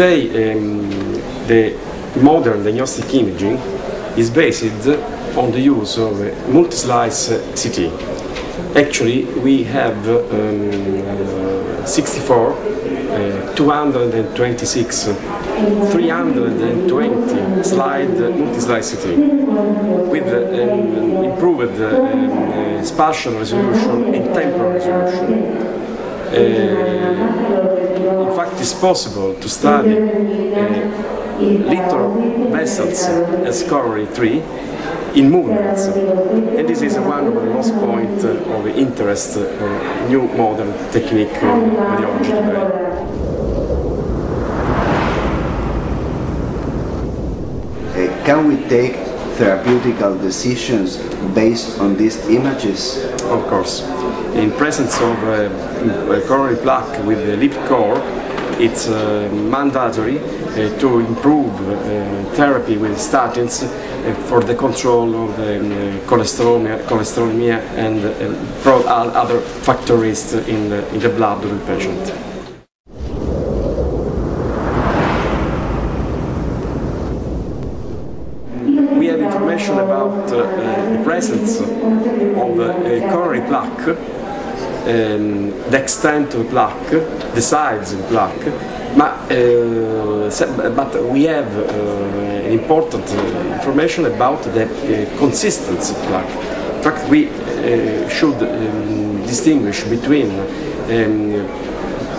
today, um, the modern diagnostic imaging is based on the use of multi-slice CT. Actually, we have um, uh, 64, uh, 226, 320 slice multi-slice CT with um, improved um, spatial resolution and temporal resolution. Uh, in fact, it's possible to study uh, little vessels as coronary tree in movements. And this is one of the most point of interest uh, new modern technique in radiology today. can we take therapeutical decisions based on these images? Of course. In presence of uh, a coronary plaque with the lip core, it's uh, mandatory uh, to improve uh, therapy with statins uh, for the control of the um, cholesterol, cholesterolemia and uh, other factors in the, in the blood of the patient. We have information about uh, the presence of a coronary plaque um, the extent of plaque, the size of plaque, but, uh, but we have uh, important information about the consistency of plaque. In fact, we should um, distinguish between um,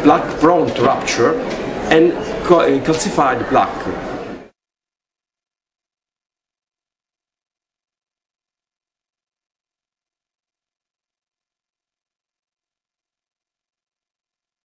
plaque prone to rupture and calcified plaque.